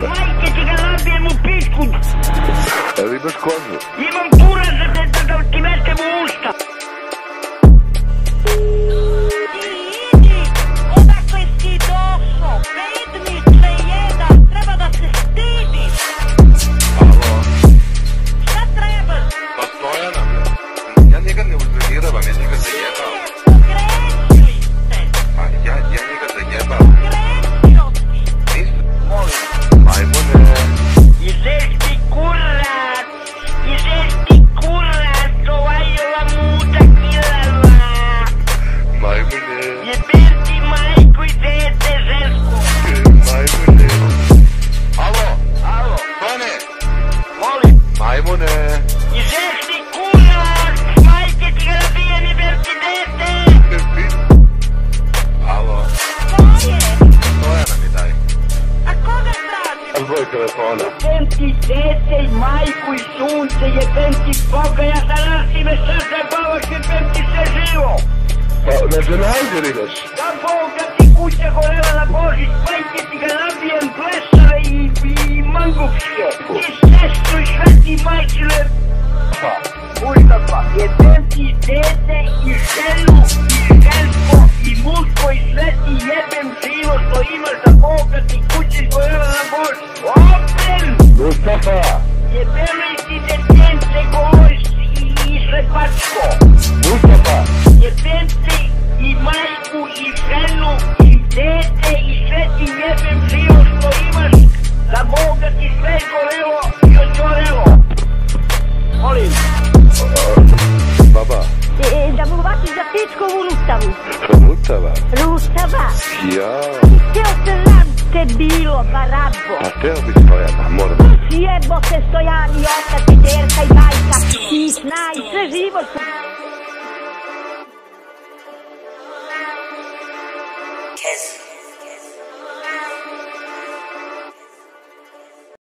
Majke ti ga nabijem u pičku! Evo imaš kozu. Imam kurac da, te, voi telefona. Пенти майку и сунце, је пенти Бога, ја да живо. Ne ženajde li nas? Da Bog da ti kuća gorela na Božić, i, i mangupske. Ti sestru i. Pa, Mustafa, jebem ti dete i ženu i žensko Mustafa, Jebeno i ti detence govoriš i, i slepačko. Mustafa. Ti i majku i ženu i dete i sve ti jebem živo što imaš. Da Boga ti sve gorelo i očorelo. Molim. Baba, E, da mu vaši za pičkovu rustavu. Mutava. Rustava. Ja, Teo se ram te bilo, barabo. pa teo bi Nice, é viva! Assim.